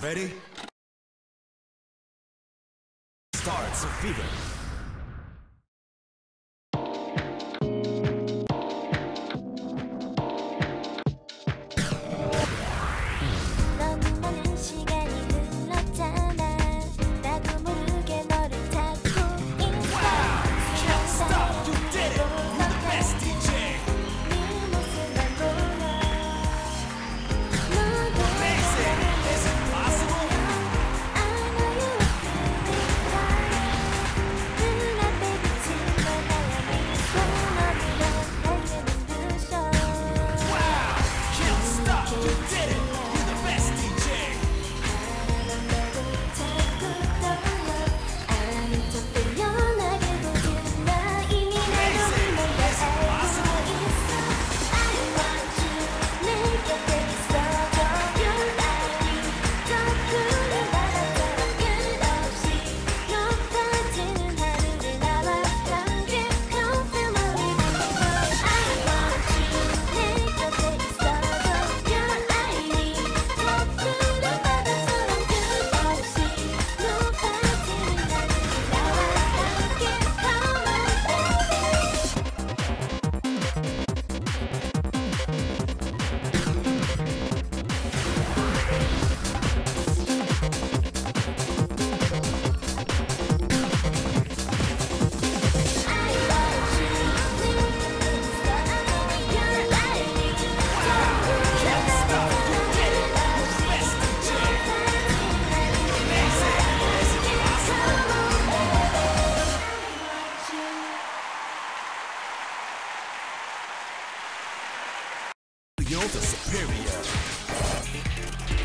Ready? Starts a fever. You did it. You're the superior.